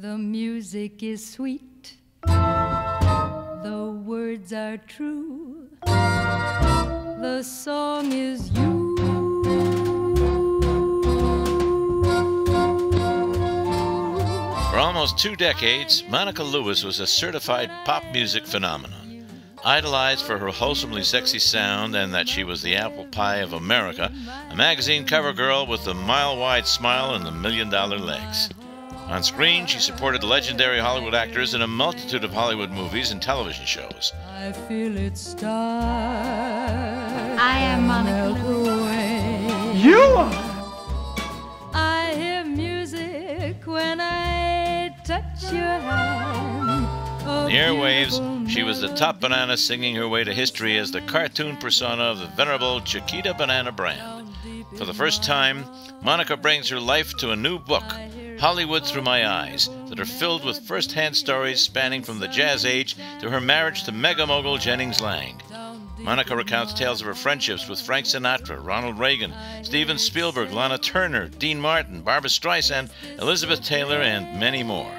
The music is sweet, the words are true, the song is you. For almost two decades, Monica Lewis was a certified pop music phenomenon. Idolized for her wholesomely sexy sound and that she was the apple pie of America, a magazine cover girl with the mile wide smile and the million dollar legs. On screen, she supported legendary Hollywood actors in a multitude of Hollywood movies and television shows. I feel it start. I am Monica Lewis. You are. I hear music when I touch your hand. On the airwaves, she was the top banana singing her way to history as the cartoon persona of the venerable Chiquita Banana brand. For the first time, Monica brings her life to a new book, Hollywood Through My Eyes, that are filled with first hand stories spanning from the jazz age to her marriage to mega mogul Jennings Lang. Monica recounts tales of her friendships with Frank Sinatra, Ronald Reagan, Steven Spielberg, Lana Turner, Dean Martin, Barbra Streisand, Elizabeth Taylor, and many more.